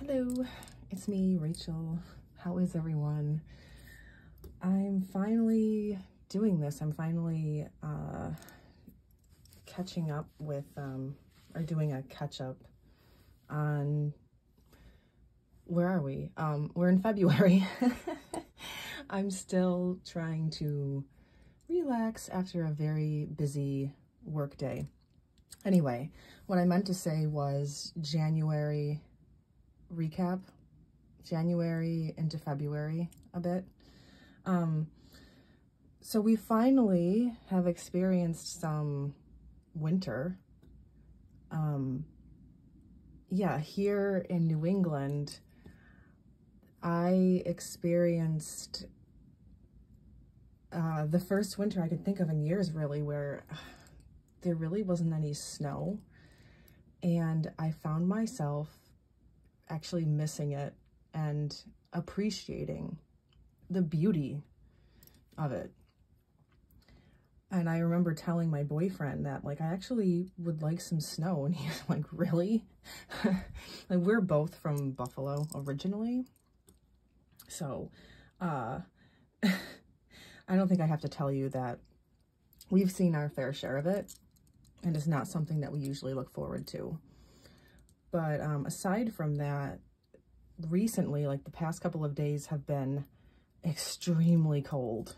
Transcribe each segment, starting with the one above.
Hello, it's me, Rachel. How is everyone? I'm finally doing this. I'm finally uh, catching up with, um, or doing a catch up on, where are we? Um, we're in February. I'm still trying to relax after a very busy work day. Anyway, what I meant to say was January recap, January into February a bit. Um, so we finally have experienced some winter. Um, yeah, here in New England, I experienced uh, the first winter I could think of in years, really, where there really wasn't any snow. And I found myself actually missing it and appreciating the beauty of it. And I remember telling my boyfriend that, like, I actually would like some snow. And he's like, really? like, we're both from Buffalo originally. So, uh, I don't think I have to tell you that we've seen our fair share of it. And it's not something that we usually look forward to. But um, aside from that, recently, like the past couple of days have been extremely cold.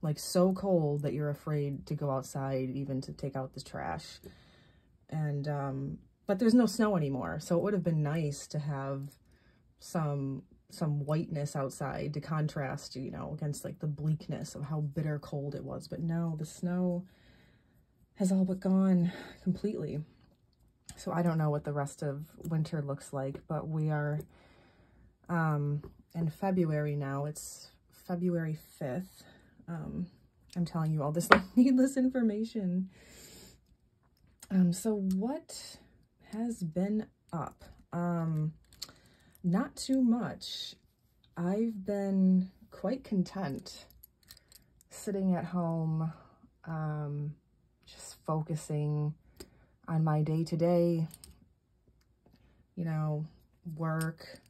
Like so cold that you're afraid to go outside even to take out the trash. And, um, but there's no snow anymore. So it would have been nice to have some some whiteness outside to contrast, you know, against like the bleakness of how bitter cold it was. But no, the snow has all but gone completely. So I don't know what the rest of winter looks like, but we are um, in February now. It's February 5th. Um, I'm telling you all this needless information. Um, so what has been up? Um, not too much. I've been quite content sitting at home, um, just focusing on my day-to-day, -day, you know, work,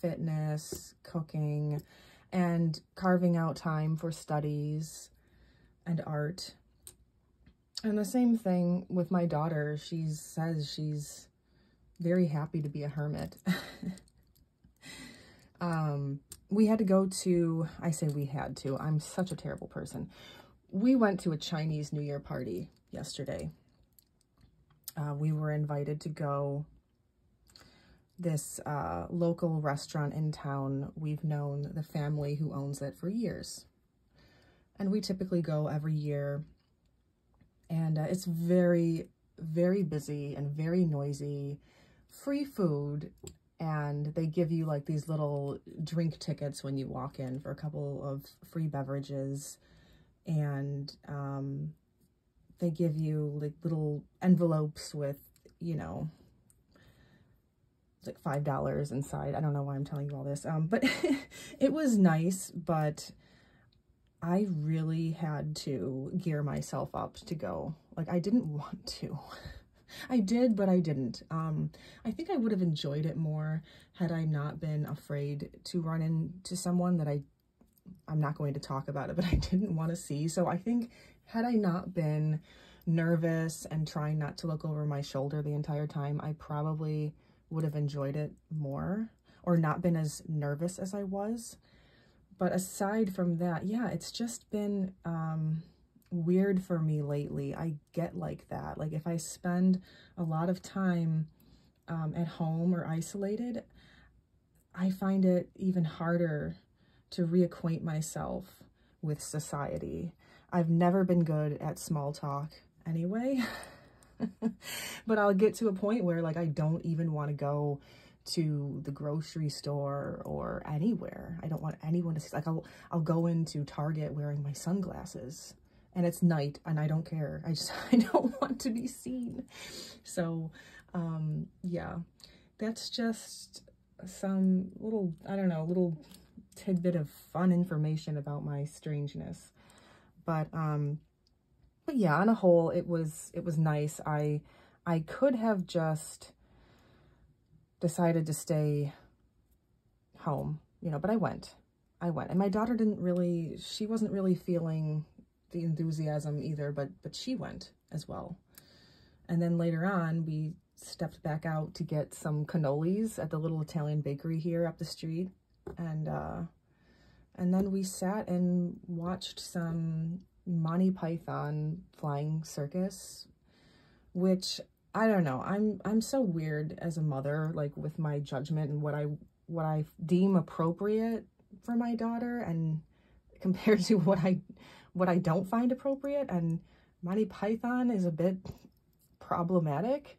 fitness, cooking, and carving out time for studies and art. And the same thing with my daughter. She says she's very happy to be a hermit. um, we had to go to, I say we had to, I'm such a terrible person. We went to a Chinese New Year party yesterday. Uh, we were invited to go this uh, local restaurant in town. We've known the family who owns it for years. And we typically go every year. And uh, it's very, very busy and very noisy. Free food. And they give you like these little drink tickets when you walk in for a couple of free beverages. And um, they give you like little envelopes with, you know, like five dollars inside. I don't know why I'm telling you all this. Um, but it was nice, but I really had to gear myself up to go. Like I didn't want to. I did, but I didn't. Um, I think I would have enjoyed it more had I not been afraid to run into someone that I, I'm not going to talk about it, but I didn't want to see. So I think had I not been nervous and trying not to look over my shoulder the entire time, I probably would have enjoyed it more or not been as nervous as I was. But aside from that, yeah, it's just been um, weird for me lately. I get like that. Like if I spend a lot of time um, at home or isolated, I find it even harder to reacquaint myself with society. I've never been good at small talk anyway. but I'll get to a point where like I don't even want to go to the grocery store or anywhere. I don't want anyone to see like I'll I'll go into Target wearing my sunglasses and it's night and I don't care. I just I don't want to be seen. So um yeah. That's just some little I don't know, little tidbit of fun information about my strangeness. But um but yeah, on a whole, it was, it was nice. I, I could have just decided to stay home, you know, but I went. I went. And my daughter didn't really, she wasn't really feeling the enthusiasm either, but but she went as well. And then later on, we stepped back out to get some cannolis at the little Italian bakery here up the street. And, uh, and then we sat and watched some Monty Python flying circus, which I don't know. I'm, I'm so weird as a mother, like with my judgment and what I, what I deem appropriate for my daughter and compared to what I, what I don't find appropriate. And Monty Python is a bit problematic,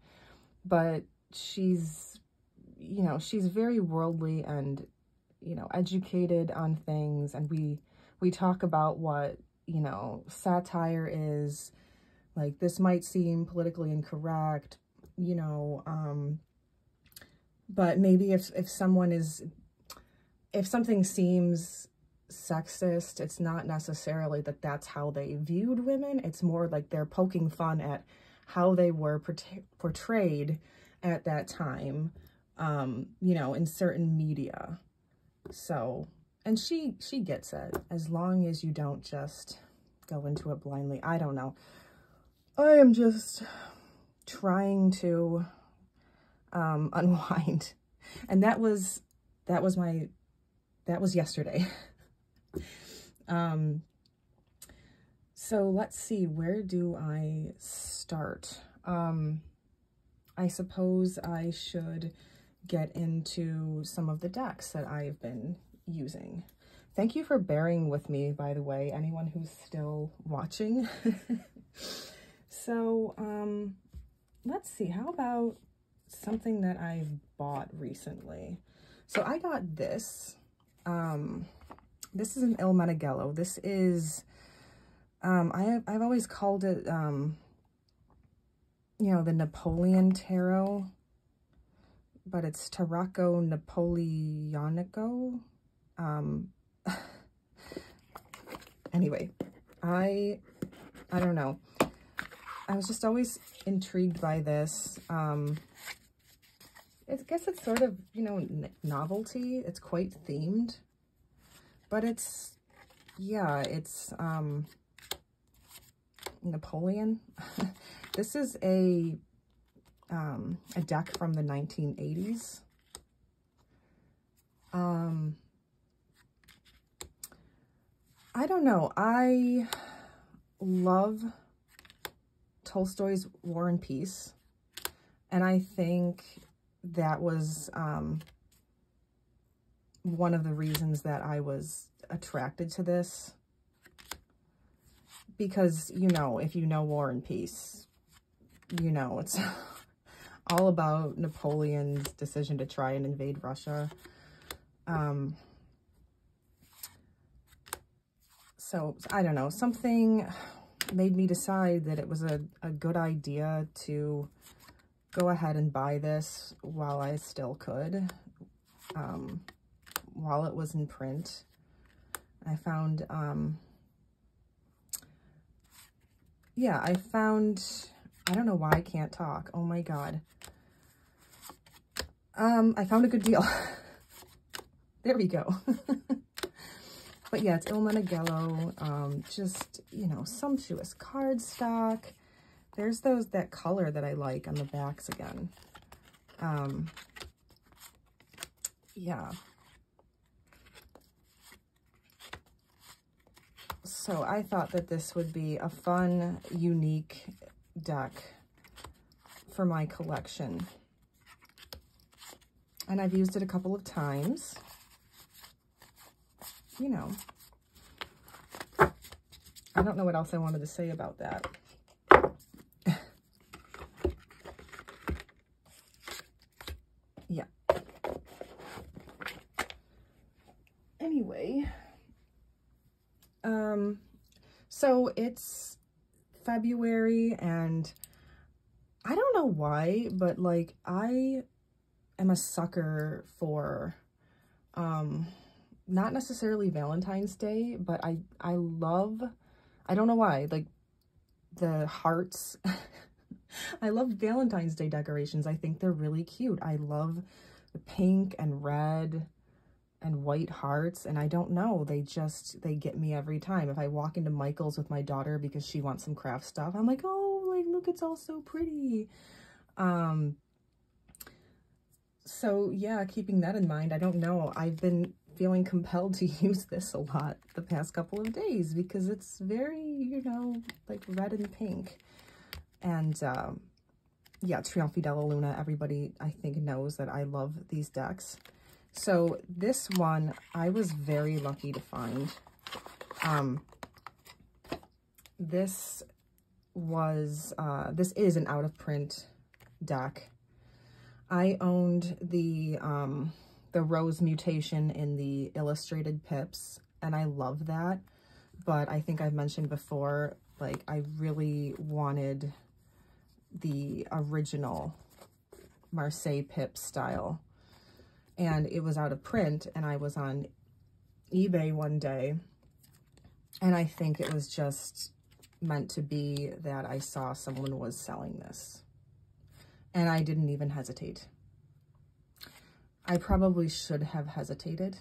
but she's, you know, she's very worldly and, you know, educated on things. And we, we talk about what, you know, satire is, like, this might seem politically incorrect, you know, um, but maybe if, if someone is, if something seems sexist, it's not necessarily that that's how they viewed women. It's more like they're poking fun at how they were portrayed at that time, um, you know, in certain media. So, and she, she gets it as long as you don't just go into it blindly. I don't know. I am just trying to, um, unwind. And that was, that was my, that was yesterday. um, so let's see, where do I start? Um, I suppose I should get into some of the decks that I've been using. Thank you for bearing with me, by the way, anyone who's still watching. so, um, let's see, how about something that I've bought recently? So I got this. Um, this is an Il Meneghello. This is um, I have, I've always called it, um, you know, the Napoleon Tarot, but it's Tarocco Napoleonico. Um, anyway, I, I don't know. I was just always intrigued by this. Um, I guess it's sort of, you know, novelty. It's quite themed, but it's, yeah, it's, um, Napoleon. this is a, um, a deck from the 1980s. Um, I don't know. I love Tolstoy's War and Peace. And I think that was um, one of the reasons that I was attracted to this because, you know, if you know War and Peace, you know, it's all about Napoleon's decision to try and invade Russia. Um, so, I don't know, something made me decide that it was a, a good idea to go ahead and buy this while I still could, um, while it was in print. I found um, yeah, I found, I don't know why I can't talk. Oh my God. Um, I found a good deal. there we go. but yeah, it's Il Meneghello. Um, just, you know, sumptuous cardstock. There's those, that color that I like on the backs again. Um, yeah. So I thought that this would be a fun, unique deck for my collection. And I've used it a couple of times. You know. I don't know what else I wanted to say about that. yeah. Anyway, um, so it's February and I don't know why, but like I am a sucker for, um, not necessarily Valentine's Day, but I, I love, I don't know why, like the hearts I love Valentine's Day decorations. I think they're really cute. I love the pink and red and white hearts. And I don't know, they just, they get me every time. If I walk into Michael's with my daughter because she wants some craft stuff, I'm like, oh, like, look, it's all so pretty. Um, so yeah, keeping that in mind, I don't know. I've been feeling compelled to use this a lot the past couple of days because it's very, you know, like red and pink. And um, yeah, Trionfi della Luna, everybody I think knows that I love these decks. So this one, I was very lucky to find. Um, this was, uh, this is an out of print deck. I owned the, um, the Rose Mutation in the Illustrated Pips, and I love that. But I think I've mentioned before, like, I really wanted the original Marseille Pip style. And it was out of print, and I was on eBay one day, and I think it was just meant to be that I saw someone was selling this. And I didn't even hesitate. I probably should have hesitated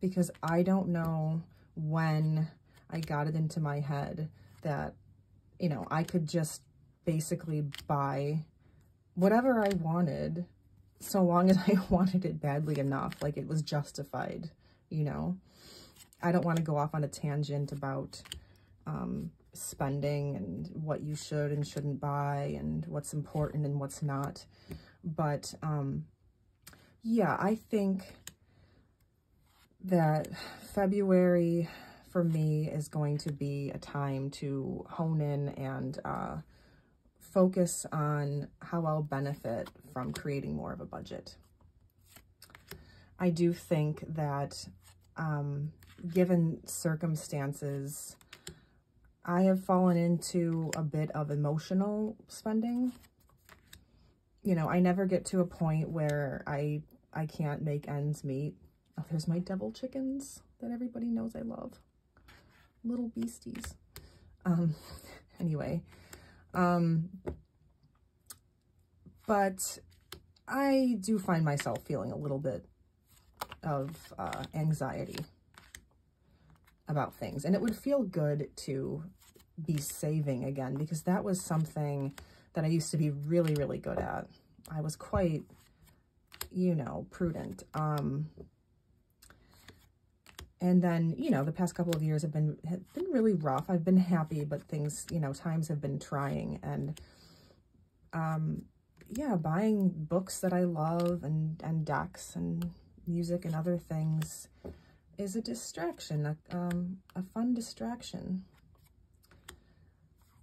because I don't know when I got it into my head that, you know, I could just basically buy whatever I wanted so long as I wanted it badly enough, like it was justified, you know. I don't want to go off on a tangent about um, spending and what you should and shouldn't buy and what's important and what's not. But um, yeah, I think that February for me is going to be a time to hone in and uh, focus on how I'll benefit from creating more of a budget. I do think that um, given circumstances, I have fallen into a bit of emotional spending. You know, I never get to a point where I I can't make ends meet. Oh, there's my devil chickens that everybody knows I love. Little beasties. Um, anyway, um, but I do find myself feeling a little bit of uh, anxiety about things. And it would feel good to be saving again because that was something that I used to be really, really good at. I was quite, you know, prudent. Um, and then, you know, the past couple of years have been have been really rough. I've been happy, but things, you know, times have been trying. And, um, yeah, buying books that I love and, and decks and music and other things is a distraction, a, um, a fun distraction.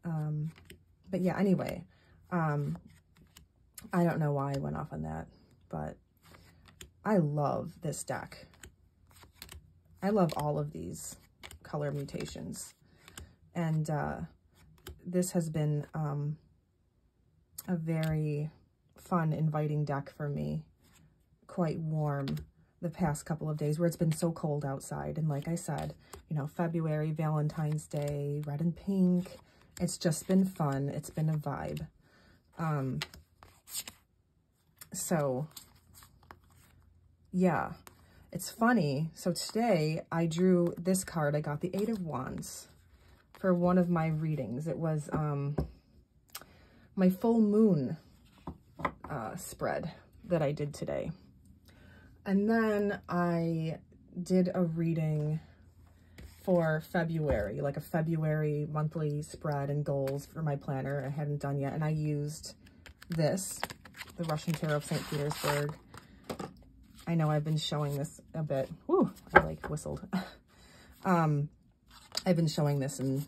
Um, but yeah, anyway, um, I don't know why I went off on that, but I love this deck. I love all of these color mutations. And uh, this has been um, a very fun, inviting deck for me. Quite warm the past couple of days where it's been so cold outside. And like I said, you know, February, Valentine's Day, red and pink. It's just been fun. It's been a vibe. Um, so, yeah, it's funny. So today I drew this card. I got the Eight of Wands for one of my readings. It was um, my full moon uh, spread that I did today. And then I did a reading for February, like a February monthly spread and goals for my planner I hadn't done yet. And I used this, the Russian Tarot of St. Petersburg. I know I've been showing this a bit. Woo, I like whistled. um, I've been showing this in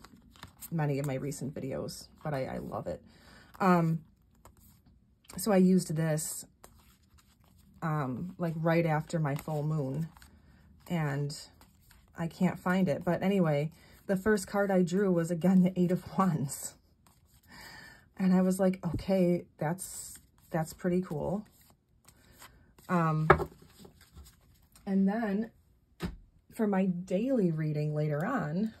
many of my recent videos, but I, I love it. Um, so I used this um, like right after my full moon and I can't find it. But anyway, the first card I drew was again the Eight of Wands. And I was like, okay, that's, that's pretty cool. Um, and then for my daily reading later on,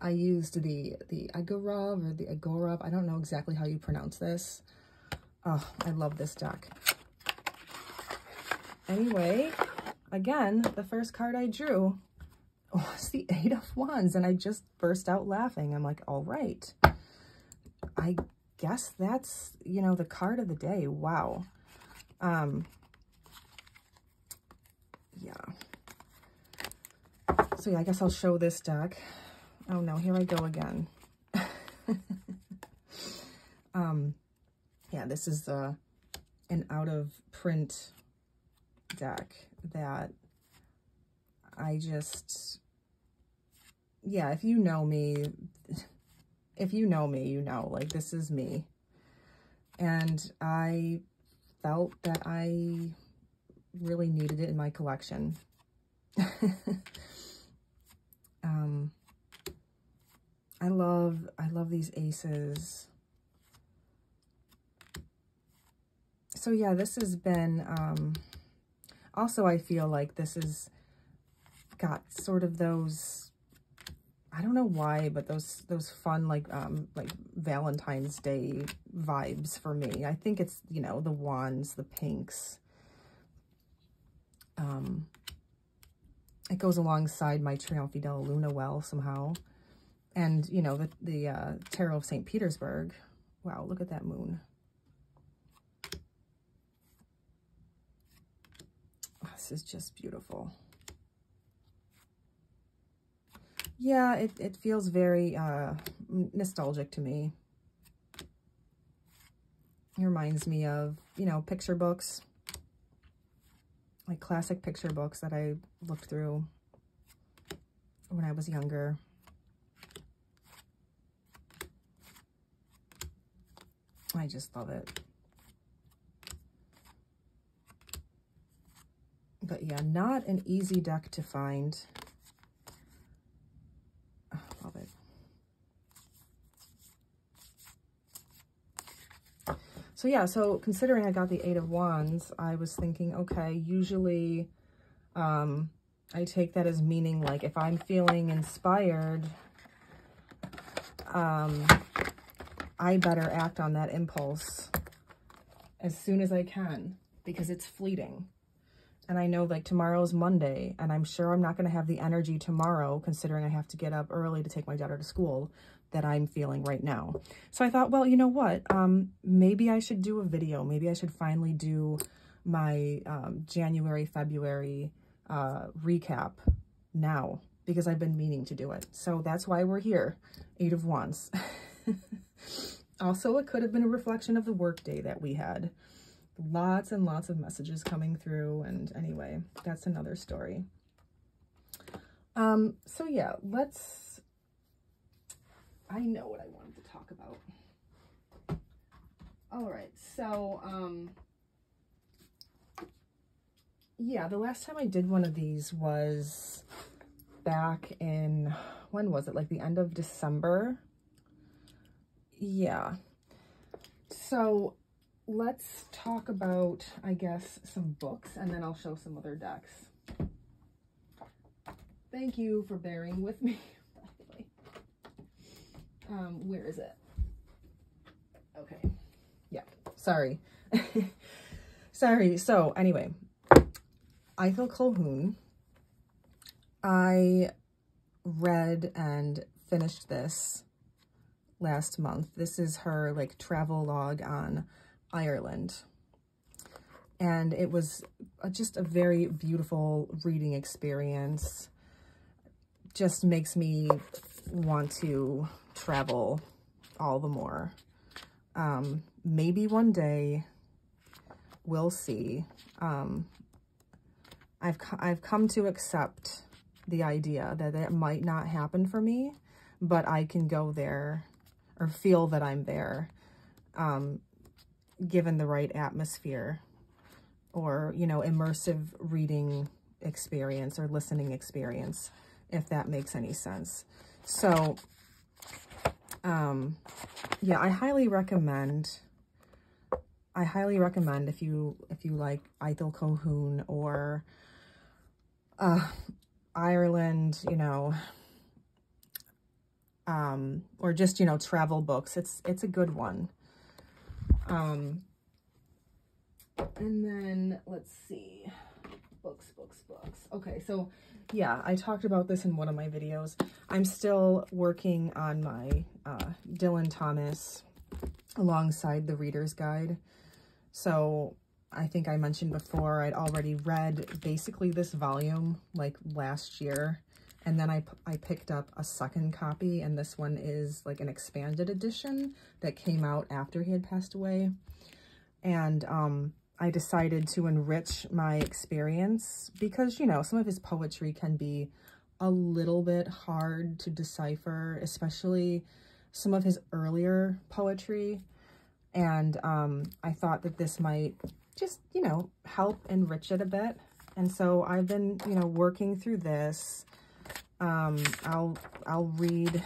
I used the, the Egorov or the Agorov. I don't know exactly how you pronounce this. Oh, I love this deck. Anyway, again, the first card I drew was the Eight of Wands, and I just burst out laughing. I'm like, all right. I guess that's, you know, the card of the day. Wow. Um, yeah. So yeah, I guess I'll show this deck. Oh no, here I go again. um, yeah, this is uh, an out of print deck that I just, yeah, if you know me, if you know me, you know, like this is me. And I felt that I really needed it in my collection. um, I love, I love these aces. So yeah, this has been, um, also I feel like this has got sort of those, I don't know why, but those, those fun, like, um, like Valentine's Day vibes for me. I think it's, you know, the wands, the pinks, um, it goes alongside my Trionfi della Luna well somehow. And, you know, the, the uh, Tarot of St. Petersburg. Wow, look at that moon. Is just beautiful. Yeah, it, it feels very uh, nostalgic to me. It reminds me of, you know, picture books like classic picture books that I looked through when I was younger. I just love it. But yeah, not an easy deck to find. Love it. So yeah, so considering I got the Eight of Wands, I was thinking, okay, usually um, I take that as meaning like if I'm feeling inspired, um, I better act on that impulse as soon as I can because it's fleeting. And I know like tomorrow's Monday and I'm sure I'm not going to have the energy tomorrow considering I have to get up early to take my daughter to school that I'm feeling right now. So I thought, well, you know what? Um, maybe I should do a video. Maybe I should finally do my um, January, February uh, recap now because I've been meaning to do it. So that's why we're here, Eight of Wands. also, it could have been a reflection of the workday that we had. Lots and lots of messages coming through. And anyway, that's another story. Um, so yeah, let's I know what I wanted to talk about. All right, so, um, yeah, the last time I did one of these was back in, when was it? Like the end of December? Yeah. So let's talk about, I guess, some books, and then I'll show some other decks. Thank you for bearing with me. Um, where is it? Okay. Yeah. Sorry. Sorry. So anyway, Ithell Colquhoun. I read and finished this last month. This is her like travel log on Ireland. And it was just a very beautiful reading experience. Just makes me want to travel all the more. Um, maybe one day we'll see. Um, I've, I've come to accept the idea that it might not happen for me, but I can go there or feel that I'm there, um, given the right atmosphere or, you know, immersive reading experience or listening experience, if that makes any sense. So um, yeah, I highly recommend, I highly recommend if you, if you like Ithell Colquhoun or, uh, Ireland, you know, um, or just, you know, travel books. It's, it's a good one. Um, and then let's see, books, books, books. Okay. So yeah, I talked about this in one of my videos. I'm still working on my uh, Dylan Thomas alongside the Reader's Guide. So I think I mentioned before, I'd already read basically this volume like last year. And then I, I picked up a second copy, and this one is like an expanded edition that came out after he had passed away. And um, I decided to enrich my experience because, you know, some of his poetry can be a little bit hard to decipher, especially some of his earlier poetry. And um, I thought that this might just, you know, help enrich it a bit. And so I've been, you know, working through this. Um, I'll, I'll read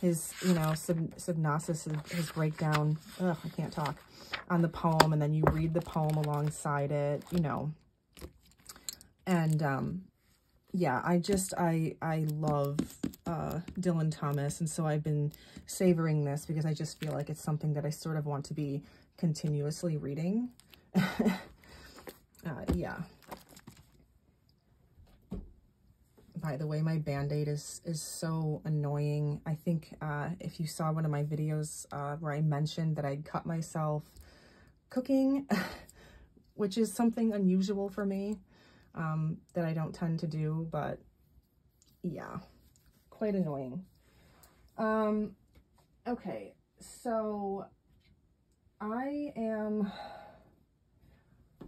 his, you know, sub, his breakdown. Ugh, I can't talk on the poem. And then you read the poem alongside it, you know. And, um, yeah, I just, I, I love uh, Dylan Thomas. And so I've been savoring this because I just feel like it's something that I sort of want to be continuously reading. uh, yeah. By the way, my band-aid is, is so annoying. I think uh, if you saw one of my videos uh, where I mentioned that I'd cut myself cooking, which is something unusual for me um, that I don't tend to do, but yeah, quite annoying. Um, okay, so I am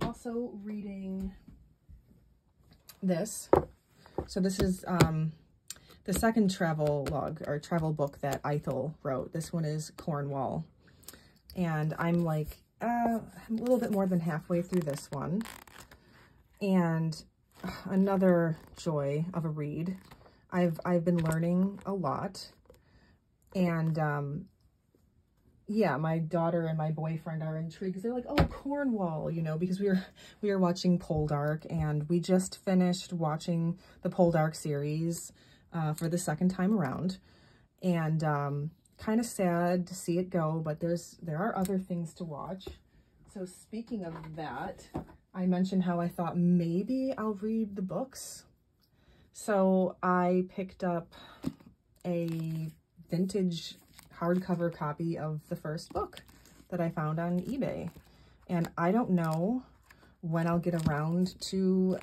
also reading this. So this is um, the second travel log or travel book that Ithell wrote. This one is Cornwall. And I'm like uh, a little bit more than halfway through this one. And another joy of a read. I've I've been learning a lot. And um, yeah, my daughter and my boyfriend are intrigued. because They're like, oh, Cornwall, you know, because we were we were watching Poldark and we just finished watching the Poldark series uh, for the second time around. And um, kind of sad to see it go, but there's there are other things to watch. So speaking of that, I mentioned how I thought maybe I'll read the books. So I picked up a vintage hardcover copy of the first book that I found on eBay. And I don't know when I'll get around to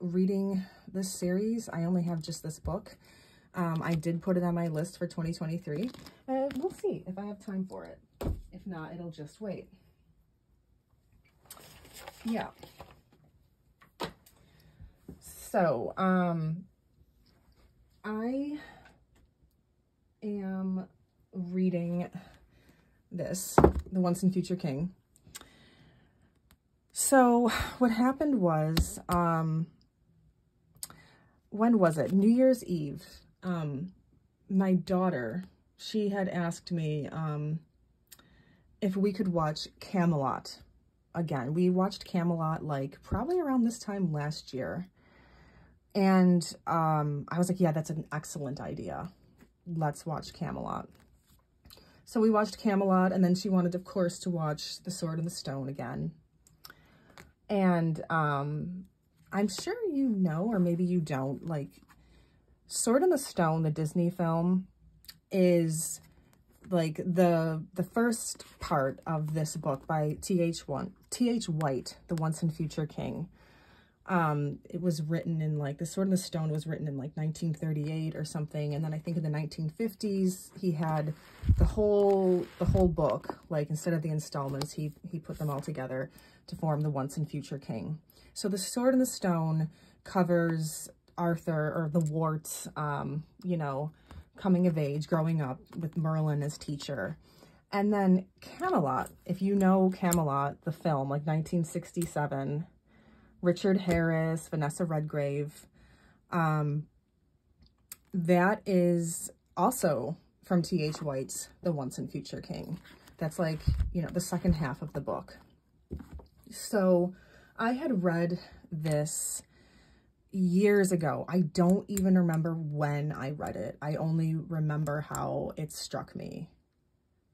reading this series. I only have just this book. Um, I did put it on my list for 2023. And we'll see if I have time for it. If not, it'll just wait. Yeah. So, um, I am reading this, The Once and Future King. So what happened was, um, when was it? New Year's Eve. Um, my daughter, she had asked me um, if we could watch Camelot again. We watched Camelot like probably around this time last year. And um, I was like, yeah, that's an excellent idea. Let's watch Camelot. So we watched Camelot, and then she wanted, of course, to watch The Sword and the Stone again. And um, I'm sure you know, or maybe you don't, like, Sword in the Stone, the Disney film, is like the the first part of this book by T.H. T.H. White, the Once and Future King. Um, it was written in like, The Sword in the Stone was written in like 1938 or something. And then I think in the 1950s, he had the whole, the whole book, like instead of the installments, he, he put them all together to form The Once and Future King. So The Sword in the Stone covers Arthur or the Wart's, um, you know, coming of age, growing up with Merlin as teacher. And then Camelot, if you know Camelot, the film, like 1967, Richard Harris, Vanessa Redgrave. Um, that is also from T.H. White's The Once and Future King. That's like, you know, the second half of the book. So I had read this, years ago. I don't even remember when I read it. I only remember how it struck me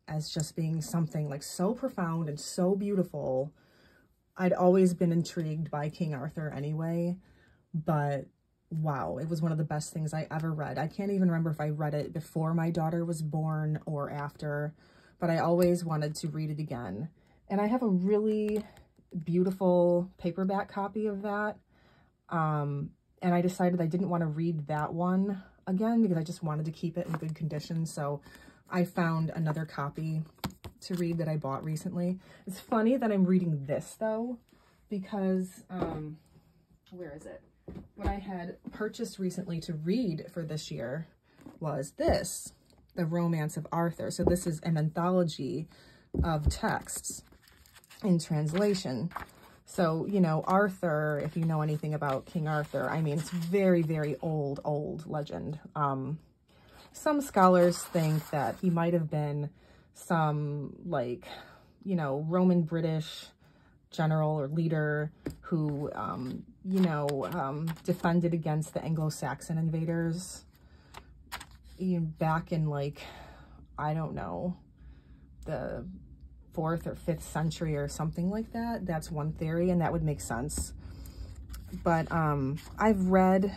as just being something like so profound and so beautiful. I'd always been intrigued by King Arthur anyway, but wow, it was one of the best things I ever read. I can't even remember if I read it before my daughter was born or after, but I always wanted to read it again. And I have a really beautiful paperback copy of that. Um, and I decided I didn't want to read that one again because I just wanted to keep it in good condition. So I found another copy to read that I bought recently. It's funny that I'm reading this though, because, um, where is it? what I had purchased recently to read for this year was this, The Romance of Arthur. So this is an anthology of texts in translation. So, you know, Arthur, if you know anything about King Arthur, I mean, it's very, very old, old legend. Um, some scholars think that he might have been some, like, you know, Roman British general or leader who, um, you know, um, defended against the Anglo-Saxon invaders back in like, I don't know, the fourth or fifth century or something like that. That's one theory and that would make sense. But um, I've read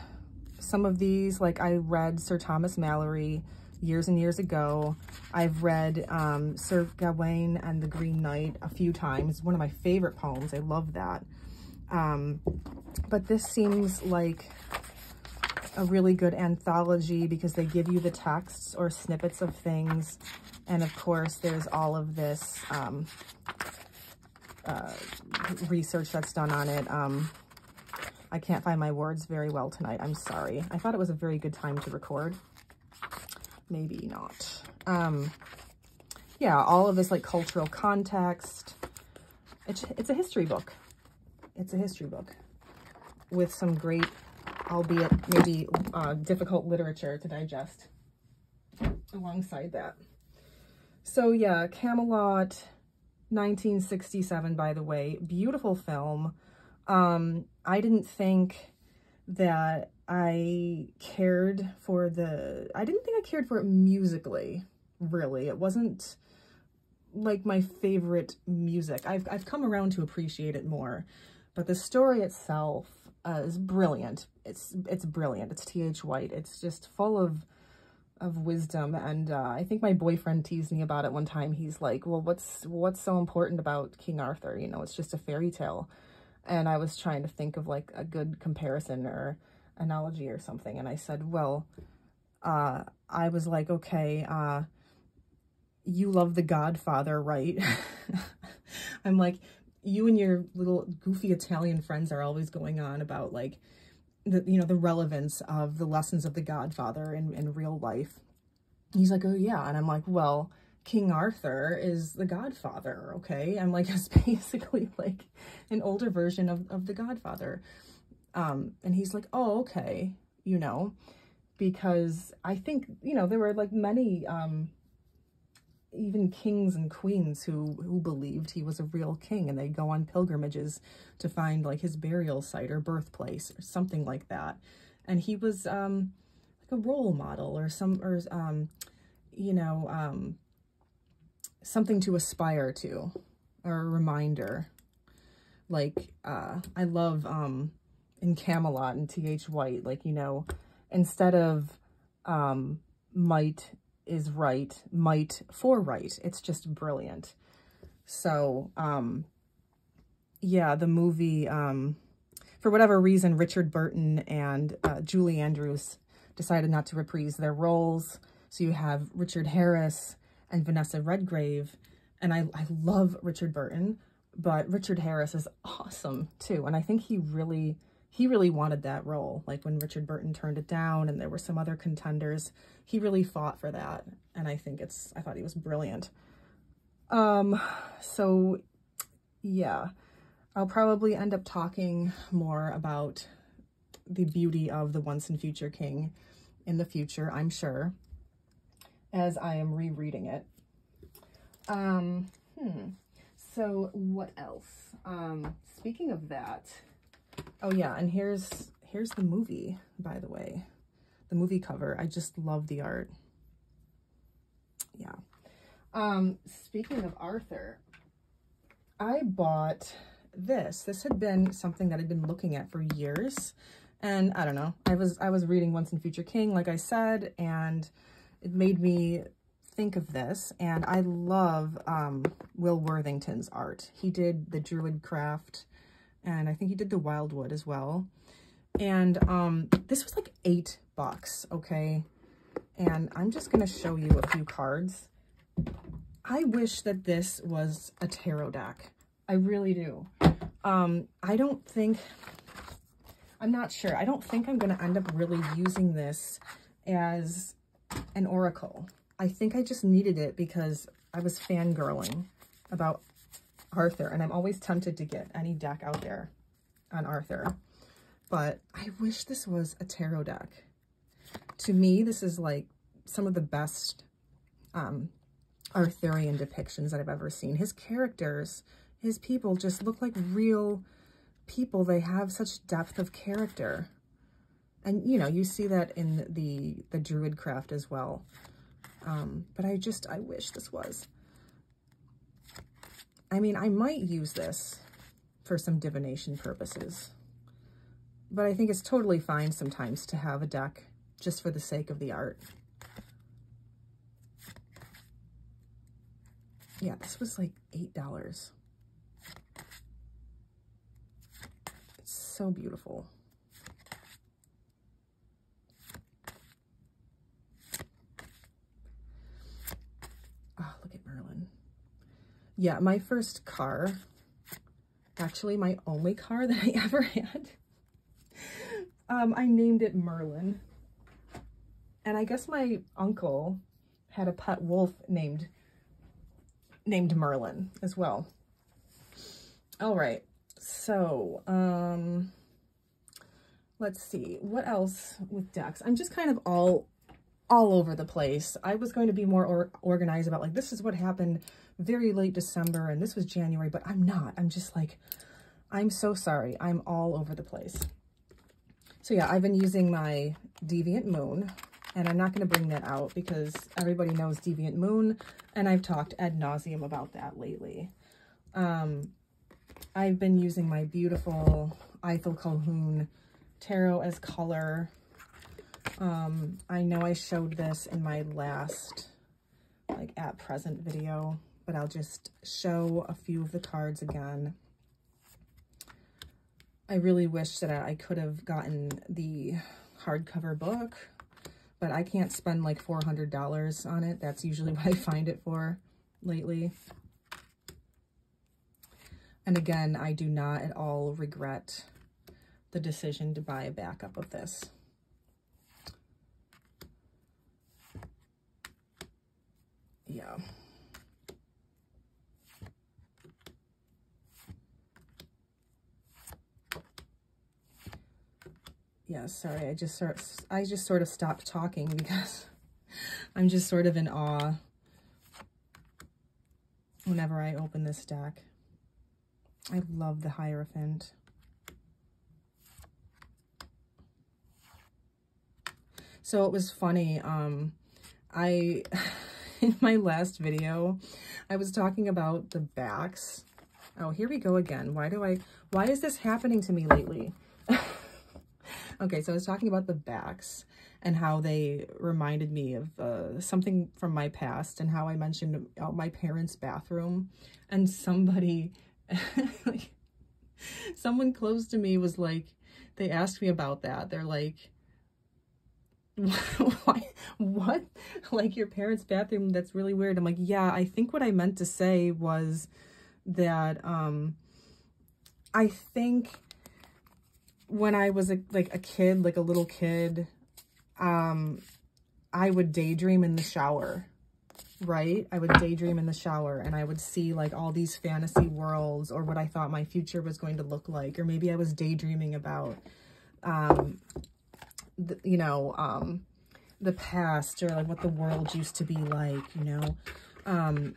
some of these, like I read Sir Thomas Malory, years and years ago. I've read um, Sir Gawain and the Green Knight a few times. One of my favorite poems. I love that. Um, but this seems like a really good anthology because they give you the texts or snippets of things. And of course, there's all of this um, uh, research that's done on it. Um, I can't find my words very well tonight. I'm sorry. I thought it was a very good time to record maybe not. Um, yeah, all of this like cultural context. It's, it's a history book. It's a history book with some great, albeit maybe uh, difficult literature to digest alongside that. So yeah, Camelot, 1967, by the way, beautiful film. Um, I didn't think that I cared for the, I didn't think I cared for it musically, really. It wasn't like my favorite music. I've, I've come around to appreciate it more, but the story itself uh, is brilliant. It's, it's brilliant. It's T.H. White. It's just full of, of wisdom. And uh, I think my boyfriend teased me about it one time. He's like, well, what's, what's so important about King Arthur? You know, it's just a fairy tale. And I was trying to think of like a good comparison or analogy or something. And I said, well, uh, I was like, okay, uh, you love The Godfather, right? I'm like, you and your little goofy Italian friends are always going on about like, the, you know, the relevance of the lessons of The Godfather in, in real life. He's like, oh yeah. And I'm like, well, King Arthur is the Godfather, okay? I'm like, it's basically like an older version of, of the Godfather. Um, and he's like, oh, okay, you know, because I think, you know, there were like many, um, even kings and queens who, who believed he was a real king and they'd go on pilgrimages to find like his burial site or birthplace or something like that. And he was, um, like a role model or some, or, um, you know, um, something to aspire to or a reminder. Like, uh, I love, um, in Camelot and T.H. White, like, you know, instead of um, might is right, might for right. It's just brilliant. So, um, yeah, the movie, um, for whatever reason, Richard Burton and uh, Julie Andrews decided not to reprise their roles. So you have Richard Harris and Vanessa Redgrave. And I, I love Richard Burton, but Richard Harris is awesome too. And I think he really he really wanted that role. Like when Richard Burton turned it down and there were some other contenders, he really fought for that. And I think it's, I thought he was brilliant. Um, so yeah, I'll probably end up talking more about the beauty of the Once and Future King in the future, I'm sure, as I am rereading it. Um, hmm. So what else? Um, speaking of that, Oh yeah, and here's here's the movie, by the way. The movie cover. I just love the art. Yeah. Um, speaking of Arthur, I bought this. This had been something that I'd been looking at for years. And I don't know, I was I was reading Once and Future King, like I said, and it made me think of this. And I love um, Will Worthington's art. He did the Druidcraft, and I think he did the Wildwood as well. And um, this was like eight bucks, okay? And I'm just going to show you a few cards. I wish that this was a tarot deck. I really do. Um, I don't think, I'm not sure. I don't think I'm going to end up really using this as an oracle. I think I just needed it because I was fangirling about Arthur, and I'm always tempted to get any deck out there on Arthur. But I wish this was a tarot deck. To me, this is like some of the best um, Arthurian depictions that I've ever seen. His characters his people just look like real people. They have such depth of character. And, you know, you see that in the, the Druid craft as well. Um, but I just, I wish this was. I mean, I might use this for some divination purposes. But I think it's totally fine sometimes to have a deck just for the sake of the art. Yeah, this was like $8. It's so beautiful. Oh, look at Merlin. Yeah, my first car, actually my only car that I ever had, um, I named it Merlin. And I guess my uncle had a pet wolf named named Merlin as well. All right. So, um, let's see, what else with decks? I'm just kind of all, all over the place. I was going to be more or organized about like, this is what happened very late December and this was January, but I'm not. I'm just like, I'm so sorry. I'm all over the place. So yeah, I've been using my Deviant Moon, and I'm not going to bring that out because everybody knows Deviant Moon, and I've talked ad nauseum about that lately. Um, I've been using my beautiful Ithell Colquhoun Taro as Colour. Um, I know I showed this in my last like at present video, but I'll just show a few of the cards again. I really wish that I could have gotten the hardcover book, but I can't spend like $400 on it. That's usually what I find it for lately. And again, I do not at all regret the decision to buy a backup of this. Yeah. Yeah, sorry, I just sort I just sort of stopped talking because I'm just sort of in awe whenever I open this deck. I love the Hierophant. So it was funny. Um, I, in my last video, I was talking about the backs. Oh, here we go again. Why do I, why is this happening to me lately? okay, so I was talking about the backs and how they reminded me of uh, something from my past and how I mentioned uh, my parents' bathroom and somebody like, someone close to me was like, they asked me about that. They're like, why, what? Like your parents' bathroom, that's really weird. I'm like, yeah, I think what I meant to say was that, um, I think when I was a, like a kid, like a little kid, um, I would daydream in the shower right? I would daydream in the shower and I would see like all these fantasy worlds or what I thought my future was going to look like. Or maybe I was daydreaming about, um, the, you know, um, the past or like what the world used to be like, you know? Um,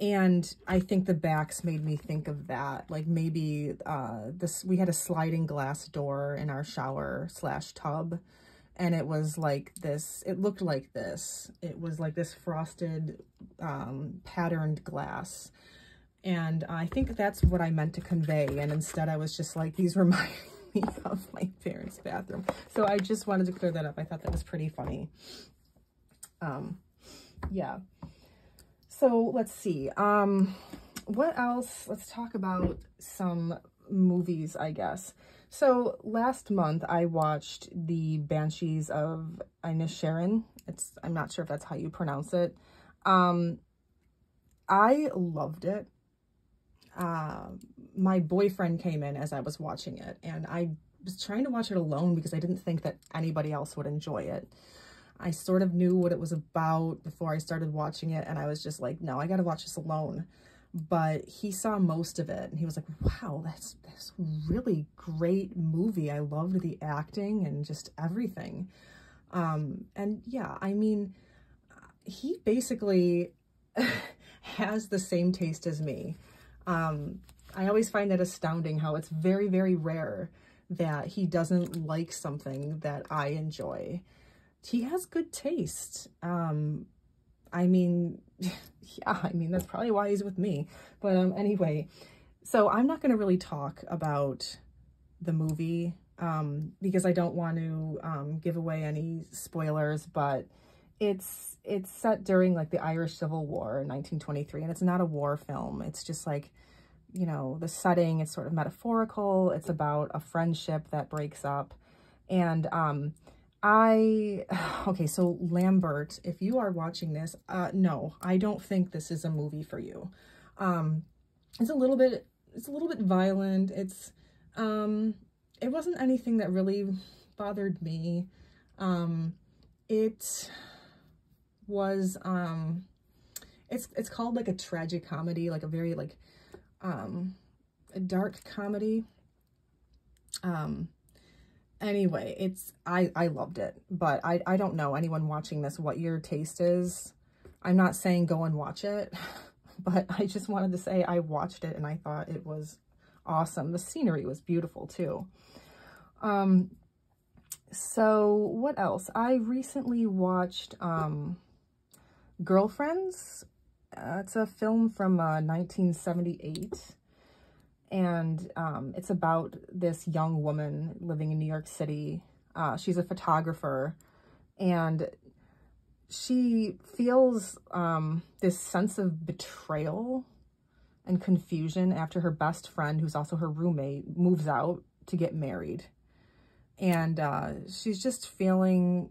And I think the backs made me think of that. Like maybe uh, this, we had a sliding glass door in our shower slash tub. And it was like this, it looked like this. It was like this frosted um, patterned glass. And I think that's what I meant to convey. And instead I was just like, these remind me of my parents' bathroom. So I just wanted to clear that up. I thought that was pretty funny. Um, yeah. So let's see. Um, what else? Let's talk about some movies, I guess. So last month I watched the Banshees of Inisherin. It's I'm not sure if that's how you pronounce it. Um, I loved it. Uh, my boyfriend came in as I was watching it, and I was trying to watch it alone because I didn't think that anybody else would enjoy it. I sort of knew what it was about before I started watching it, and I was just like, no, I gotta watch this alone. But he saw most of it, and he was like, wow, that's, that's really great movie. I loved the acting and just everything. Um, and yeah, I mean, he basically has the same taste as me. Um, I always find that astounding how it's very, very rare that he doesn't like something that I enjoy he has good taste. Um, I mean, yeah, I mean, that's probably why he's with me. But um, anyway, so I'm not going to really talk about the movie um, because I don't want to um, give away any spoilers, but it's it's set during like the Irish Civil War in 1923, and it's not a war film. It's just like, you know, the setting, it's sort of metaphorical. It's about a friendship that breaks up. And um, I, okay, so Lambert, if you are watching this, uh, no, I don't think this is a movie for you. Um, it's a little bit, it's a little bit violent. It's, um, it wasn't anything that really bothered me. Um, it was, um, it's, it's called like a tragic comedy, like a very like, um, a dark comedy. Um, anyway, it's, I, I loved it, but I, I don't know anyone watching this, what your taste is. I'm not saying go and watch it, but I just wanted to say I watched it and I thought it was awesome. The scenery was beautiful too. Um, so what else? I recently watched, um, Girlfriends. Uh, it's a film from, uh, 1978 and um, it's about this young woman living in New York City. Uh, she's a photographer, and she feels um, this sense of betrayal and confusion after her best friend, who's also her roommate, moves out to get married. And uh, she's just feeling,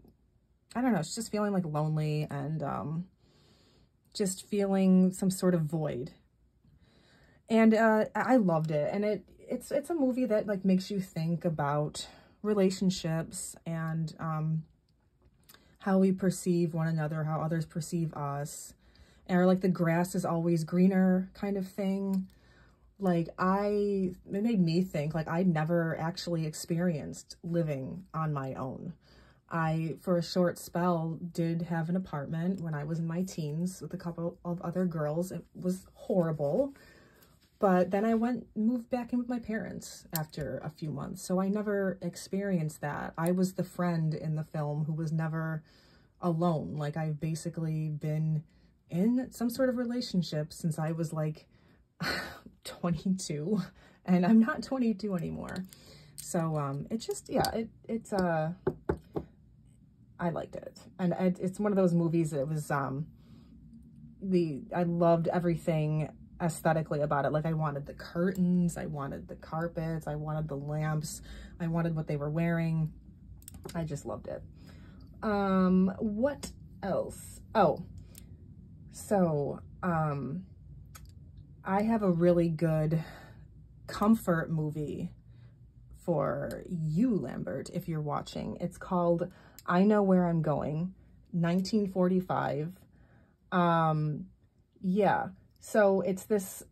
I don't know, she's just feeling like lonely and um, just feeling some sort of void and uh, I loved it. And it it's it's a movie that like makes you think about relationships and um, how we perceive one another, how others perceive us, or like the grass is always greener kind of thing. Like I, it made me think like I never actually experienced living on my own. I, for a short spell, did have an apartment when I was in my teens with a couple of other girls. It was horrible. But then I went, moved back in with my parents after a few months. So I never experienced that. I was the friend in the film who was never alone. Like I've basically been in some sort of relationship since I was like 22 and I'm not 22 anymore. So um, it just, yeah, it, it's, uh, I liked it. And it, it's one of those movies that was, um, the, I loved everything aesthetically about it. Like I wanted the curtains, I wanted the carpets, I wanted the lamps, I wanted what they were wearing. I just loved it. Um, what else? Oh, so, um, I have a really good comfort movie for you, Lambert, if you're watching. It's called I Know Where I'm Going, 1945. Um, yeah, so it's this,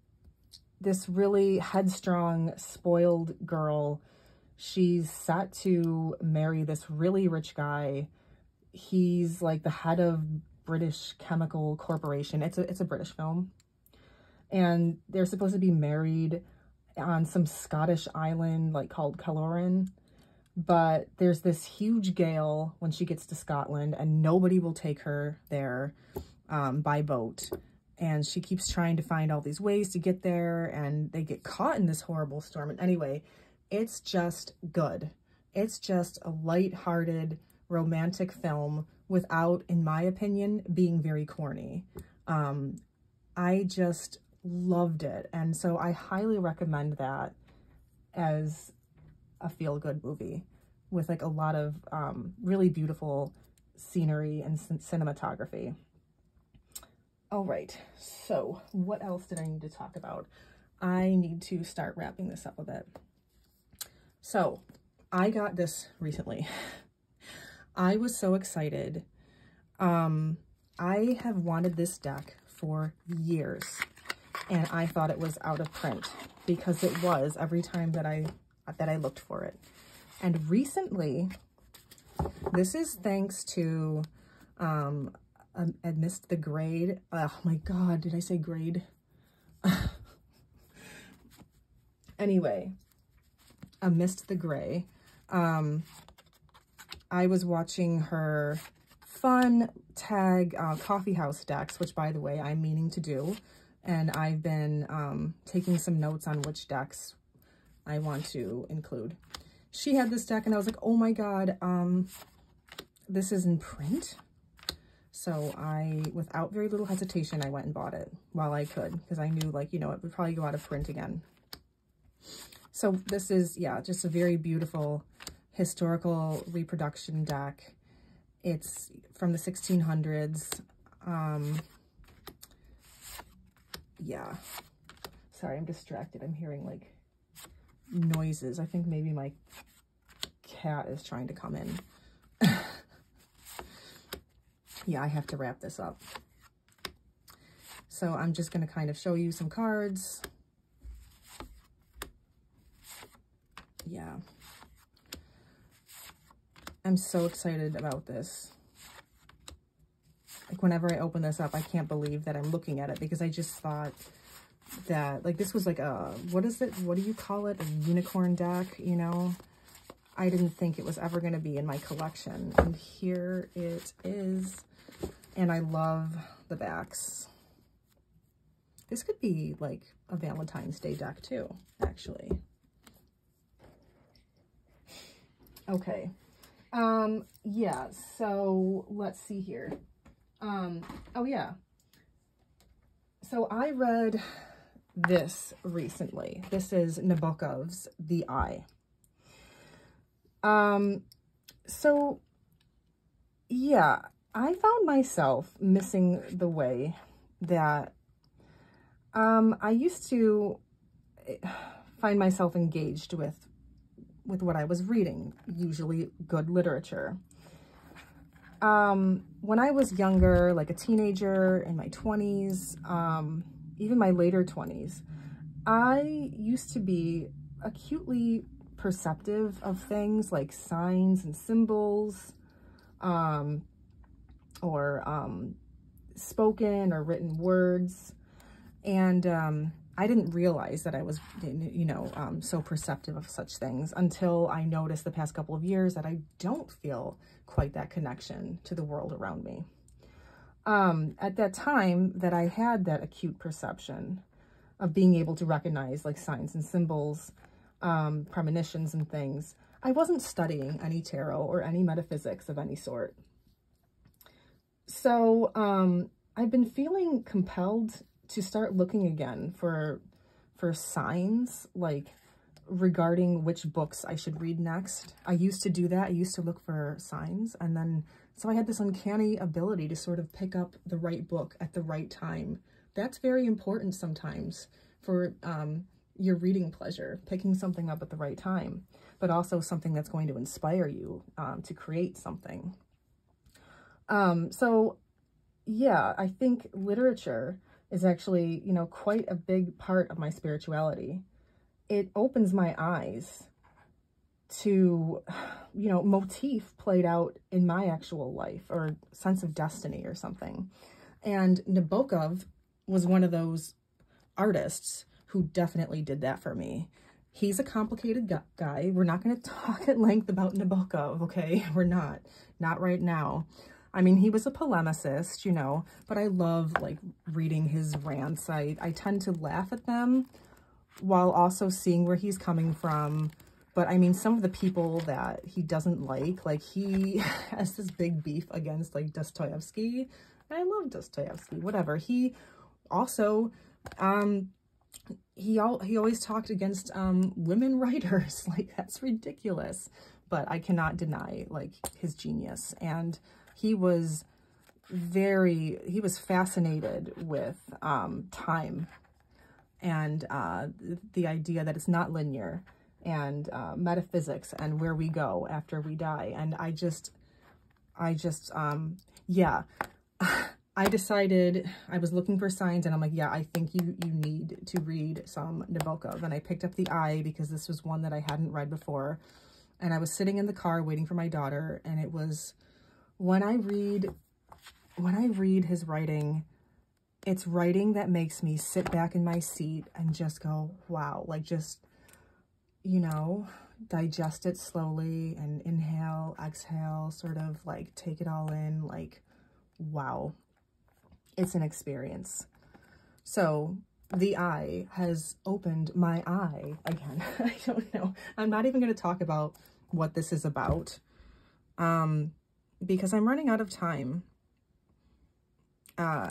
this really headstrong, spoiled girl. She's set to marry this really rich guy. He's like the head of British Chemical Corporation. It's a, it's a British film. And they're supposed to be married on some Scottish island like called Kiloran. But there's this huge gale when she gets to Scotland and nobody will take her there um, by boat. And she keeps trying to find all these ways to get there and they get caught in this horrible storm. And anyway, it's just good. It's just a light-hearted romantic film without, in my opinion, being very corny. Um, I just loved it. And so I highly recommend that as a feel-good movie with like a lot of um, really beautiful scenery and cinematography. All right, so what else did I need to talk about? I need to start wrapping this up a bit. So I got this recently. I was so excited. Um, I have wanted this deck for years and I thought it was out of print because it was every time that I that I looked for it. And recently, this is thanks to um, Amidst the Grade. Oh my God, did I say grade? anyway, Amidst the Grey. Um, I was watching her fun tag uh, coffee house decks, which by the way, I'm meaning to do. And I've been um, taking some notes on which decks I want to include. She had this deck and I was like, oh my God, um, this is in print. So I, without very little hesitation, I went and bought it while I could because I knew like, you know, it would probably go out of print again. So this is, yeah, just a very beautiful historical reproduction deck. It's from the 1600s. Um, yeah. Sorry, I'm distracted. I'm hearing like noises. I think maybe my cat is trying to come in. yeah, I have to wrap this up. So I'm just going to kind of show you some cards. Yeah. I'm so excited about this. Like whenever I open this up, I can't believe that I'm looking at it because I just thought that like this was like a, what is it? What do you call it? A unicorn deck, you know? I didn't think it was ever going to be in my collection. And here it is. And I love the backs. This could be like a Valentine's Day deck too, actually. Okay. Um, yeah, so let's see here. Um, oh yeah. So I read this recently. This is Nabokov's The Eye. Um, so yeah, I found myself missing the way that um, I used to eh, find myself engaged with with what I was reading, usually good literature. Um, when I was younger, like a teenager in my 20s, um, even my later 20s, I used to be acutely perceptive of things like signs and symbols, um, or um, spoken or written words. And um, I didn't realize that I was, you know, um, so perceptive of such things until I noticed the past couple of years that I don't feel quite that connection to the world around me. Um, at that time that I had that acute perception of being able to recognize like signs and symbols, um, premonitions and things, I wasn't studying any tarot or any metaphysics of any sort. So um, I've been feeling compelled to start looking again for for signs like regarding which books I should read next. I used to do that. I used to look for signs and then so I had this uncanny ability to sort of pick up the right book at the right time. That's very important sometimes for um, your reading pleasure, picking something up at the right time, but also something that's going to inspire you um, to create something. Um, so yeah, I think literature is actually, you know, quite a big part of my spirituality. It opens my eyes to, you know, motif played out in my actual life or sense of destiny or something. And Nabokov was one of those artists who definitely did that for me. He's a complicated guy. We're not going to talk at length about Nabokov, okay? We're not. Not right now. I mean, he was a polemicist, you know, but I love, like, reading his rants. I, I tend to laugh at them while also seeing where he's coming from. But, I mean, some of the people that he doesn't like, like, he has this big beef against, like, Dostoevsky. I love Dostoevsky, whatever. He also, um, he all he always talked against um women writers like that's ridiculous but i cannot deny like his genius and he was very he was fascinated with um time and uh the idea that it's not linear and uh metaphysics and where we go after we die and i just i just um yeah I decided, I was looking for signs and I'm like, yeah, I think you, you need to read some Nabokov. And I picked up The Eye because this was one that I hadn't read before. And I was sitting in the car waiting for my daughter. And it was, when I read, when I read his writing, it's writing that makes me sit back in my seat and just go, wow, like just, you know, digest it slowly and inhale, exhale, sort of like take it all in, like, wow, it's an experience. So the eye has opened my eye again. I don't know. I'm not even going to talk about what this is about um, because I'm running out of time. Uh,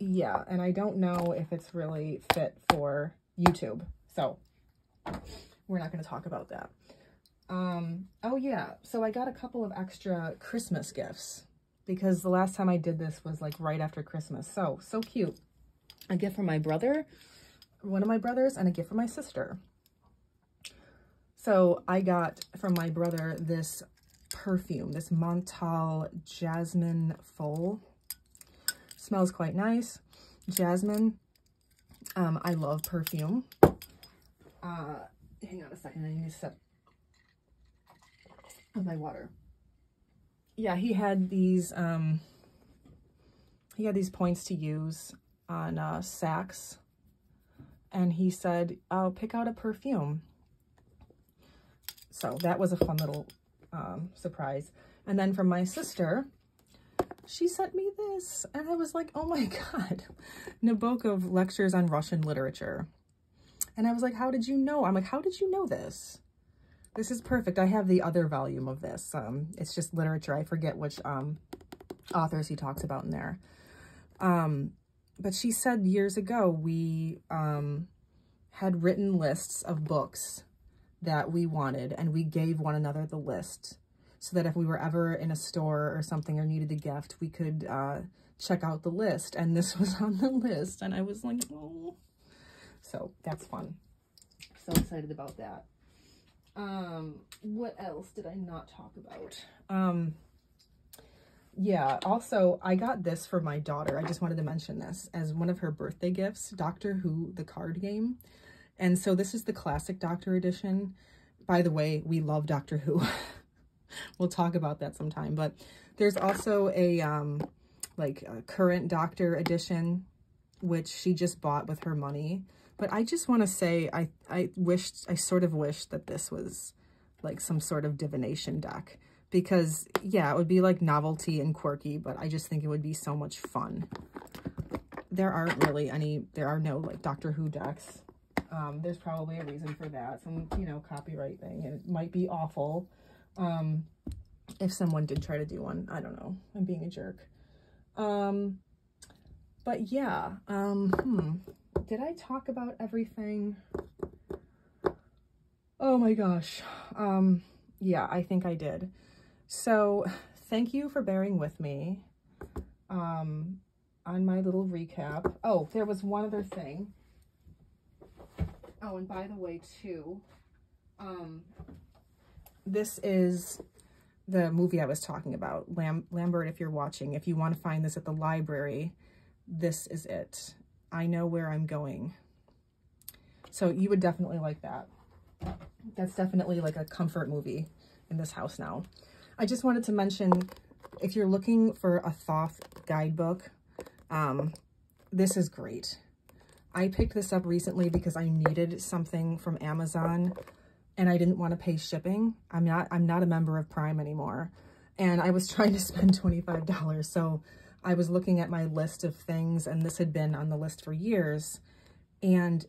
yeah, and I don't know if it's really fit for YouTube. So we're not going to talk about that. Um, oh yeah, so I got a couple of extra Christmas gifts because the last time I did this was like right after Christmas. So, so cute. A gift from my brother, one of my brothers, and a gift from my sister. So I got from my brother this perfume, this Montale Jasmin Full. Smells quite nice. Jasmine. Um, I love perfume. Uh, hang on a second. I need to sip of my water yeah, he had these, um, he had these points to use on uh, Saks. And he said, "I'll pick out a perfume. So that was a fun little um, surprise. And then from my sister, she sent me this. And I was like, oh my God. Nabokov lectures on Russian literature. And I was like, how did you know? I'm like, how did you know this? This is perfect. I have the other volume of this. Um, it's just literature. I forget which um, authors he talks about in there. Um, but she said years ago we um, had written lists of books that we wanted and we gave one another the list so that if we were ever in a store or something or needed a gift, we could uh, check out the list. And this was on the list and I was like, oh. So that's fun. So excited about that. Um, what else did I not talk about? Um, yeah, also, I got this for my daughter. I just wanted to mention this as one of her birthday gifts, Doctor Who, the card game. And so this is the classic Doctor edition. By the way, we love Doctor Who. we'll talk about that sometime. But there's also a, um, like, a current Doctor edition, which she just bought with her money. But I just want to say, I, I wished, I sort of wished that this was like some sort of divination deck. Because, yeah, it would be like novelty and quirky, but I just think it would be so much fun. There aren't really any, there are no like Doctor Who decks. Um, there's probably a reason for that. Some, you know, copyright thing. And it might be awful um, if someone did try to do one. I don't know. I'm being a jerk. Um, but yeah, um, hmm did I talk about everything? Oh my gosh. Um, yeah, I think I did. So thank you for bearing with me um, on my little recap. Oh, there was one other thing. Oh, and by the way, too, um, this is the movie I was talking about. Lam Lambert, if you're watching, if you want to find this at the library, this is it. I know where I'm going. So you would definitely like that. That's definitely like a comfort movie in this house now. I just wanted to mention, if you're looking for a Thoth guidebook, um, this is great. I picked this up recently because I needed something from Amazon and I didn't want to pay shipping. I'm not, I'm not a member of Prime anymore. And I was trying to spend $25. So I was looking at my list of things and this had been on the list for years. And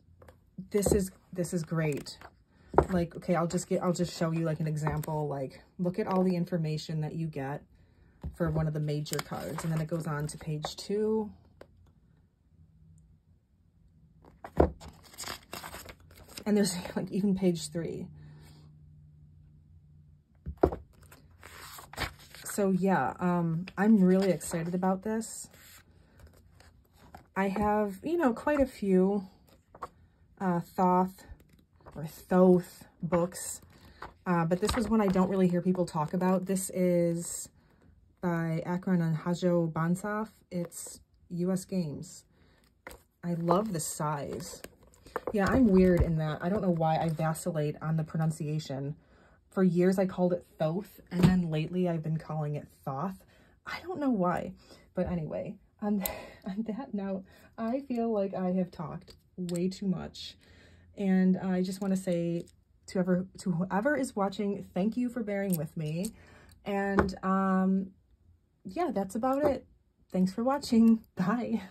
this is, this is great. Like, okay, I'll just get, I'll just show you like an example. Like, look at all the information that you get for one of the major cards. And then it goes on to page two. And there's like even page three. So yeah, um, I'm really excited about this. I have, you know, quite a few uh, Thoth or Thoth books, uh, but this was one I don't really hear people talk about. This is by Akron and Hajo Banzhaf. It's U.S. Games. I love the size. Yeah, I'm weird in that. I don't know why I vacillate on the pronunciation. For years, I called it Thoth, and then lately I've been calling it Thoth. I don't know why. But anyway, on, on that note, I feel like I have talked way too much. And I just want to say to whoever, to whoever is watching, thank you for bearing with me. And um, yeah, that's about it. Thanks for watching. Bye.